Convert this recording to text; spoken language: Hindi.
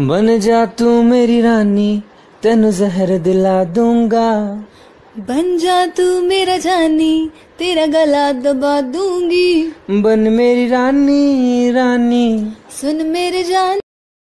बन जा तू मेरी रानी तेन जहर दिला दूँगा। बन जा तू मेरा जानी तेरा गला दबा दूँगी। बन मेरी रानी रानी। सुन मेरे जान।